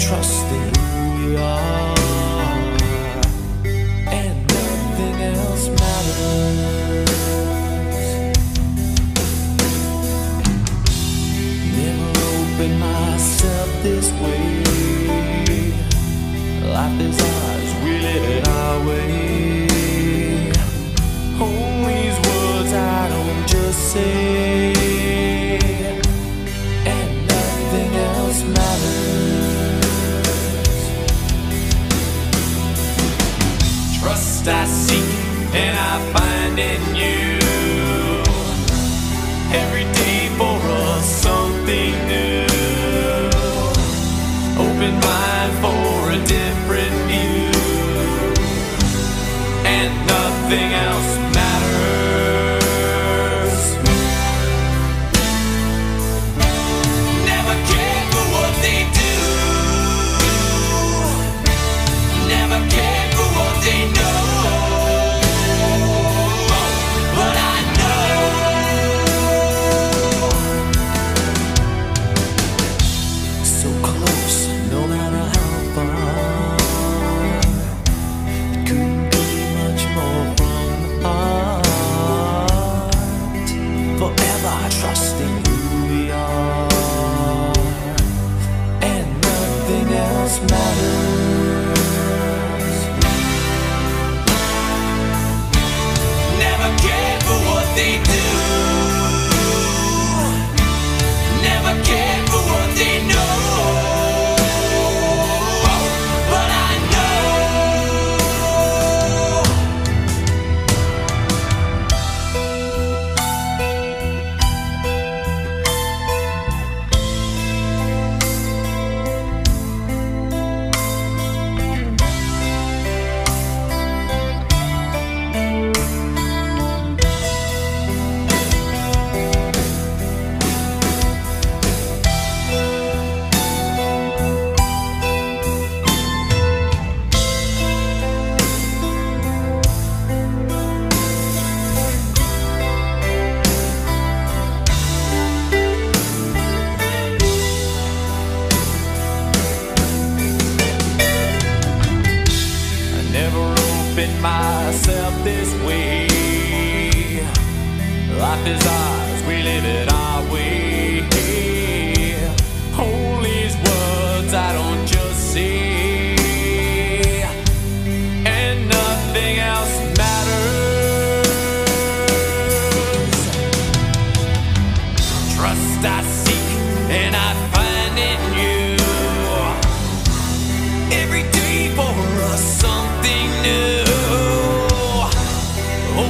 Trust in who we are, and nothing else matters. Never open myself this way. Life is ours, we live it our way. I seek and I find in you. Every day for us something new. Open mind for a different view and nothing else. treating myself this way. Life is ours, we live it our way. Hold these words, I don't just see. And nothing else matters. Trust us.